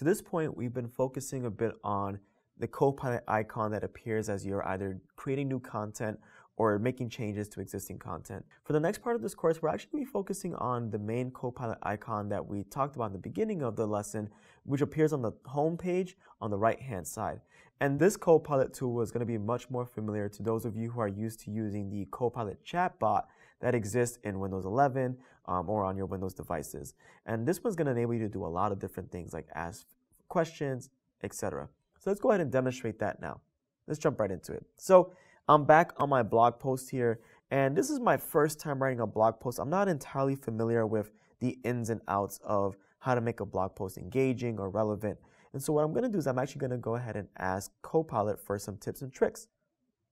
To this point, we've been focusing a bit on the Copilot icon that appears as you're either creating new content or making changes to existing content. For the next part of this course, we're actually going to be focusing on the main Copilot icon that we talked about in the beginning of the lesson, which appears on the home page on the right-hand side. And this Copilot tool is going to be much more familiar to those of you who are used to using the Copilot chatbot that exists in Windows 11 um, or on your Windows devices. And this one's going to enable you to do a lot of different things like ask questions, etc. So let's go ahead and demonstrate that now. Let's jump right into it. So I'm back on my blog post here, and this is my first time writing a blog post. I'm not entirely familiar with the ins and outs of how to make a blog post engaging or relevant. And so what I'm going to do is I'm actually going to go ahead and ask Copilot for some tips and tricks.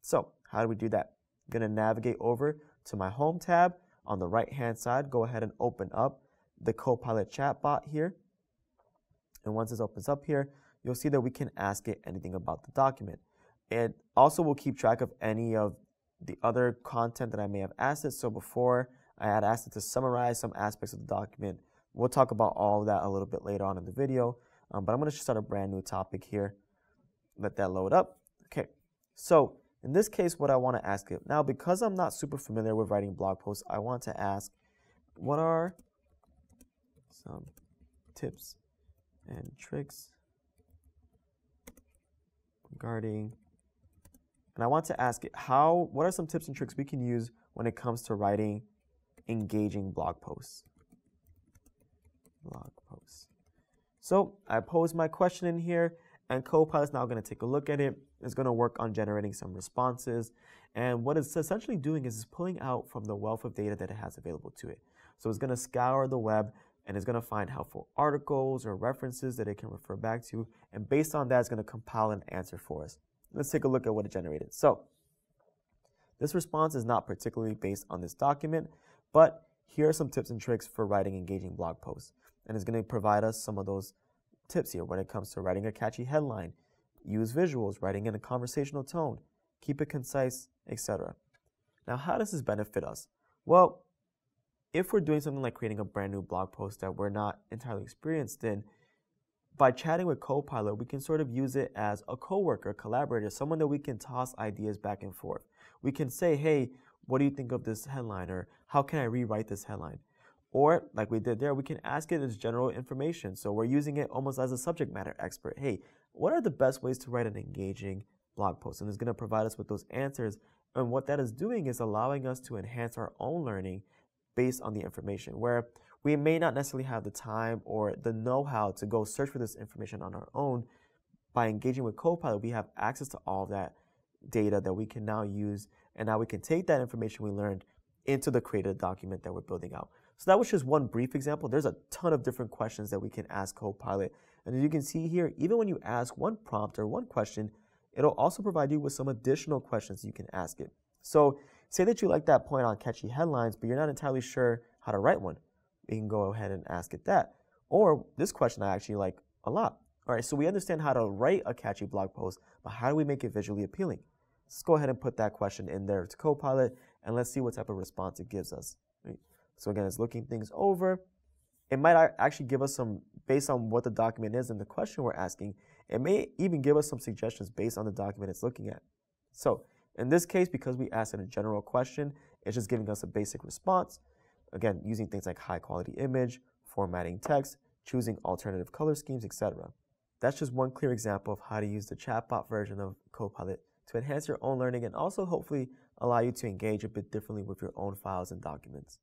So how do we do that? I'm going to navigate over to my home tab on the right hand side. Go ahead and open up the Copilot chatbot here. And once this opens up here, you'll see that we can ask it anything about the document. It also will keep track of any of the other content that I may have asked it. So before I had asked it to summarize some aspects of the document. We'll talk about all of that a little bit later on in the video. Um, but I'm going to start a brand new topic here. Let that load up. Okay. So in this case, what I want to ask it now, because I'm not super familiar with writing blog posts, I want to ask, what are some tips and tricks regarding and I want to ask it how what are some tips and tricks we can use when it comes to writing engaging blog posts? Blog posts. So I pose my question in here and Copilot is now going to take a look at it. It's going to work on generating some responses. And what it's essentially doing is it's pulling out from the wealth of data that it has available to it. So it's going to scour the web and it's going to find helpful articles or references that it can refer back to. And based on that, it's going to compile an answer for us. Let's take a look at what it generated. So this response is not particularly based on this document, but here are some tips and tricks for writing engaging blog posts. And it's going to provide us some of those tips here when it comes to writing a catchy headline, use visuals, writing in a conversational tone, keep it concise, etc. Now, how does this benefit us? Well, if we're doing something like creating a brand new blog post that we're not entirely experienced in, by chatting with Copilot, we can sort of use it as a coworker, collaborator, someone that we can toss ideas back and forth. We can say, hey, what do you think of this headline? Or how can I rewrite this headline? Or, like we did there, we can ask it as general information. So we're using it almost as a subject matter expert. Hey, what are the best ways to write an engaging blog post? And it's going to provide us with those answers. And what that is doing is allowing us to enhance our own learning based on the information. Where we may not necessarily have the time or the know-how to go search for this information on our own. By engaging with Copilot, we have access to all that data that we can now use, and now we can take that information we learned into the created document that we're building out. So that was just one brief example. There's a ton of different questions that we can ask Copilot. And as you can see here, even when you ask one prompt or one question, it'll also provide you with some additional questions you can ask it. So say that you like that point on catchy headlines, but you're not entirely sure how to write one we can go ahead and ask it that. Or this question I actually like a lot. All right, so we understand how to write a catchy blog post, but how do we make it visually appealing? Let's go ahead and put that question in there to Copilot, and let's see what type of response it gives us. So again, it's looking things over. It might actually give us some, based on what the document is and the question we're asking, it may even give us some suggestions based on the document it's looking at. So in this case, because we asked it a general question, it's just giving us a basic response. Again, using things like high quality image, formatting text, choosing alternative color schemes, etc. That's just one clear example of how to use the chatbot version of Copilot to enhance your own learning and also hopefully allow you to engage a bit differently with your own files and documents.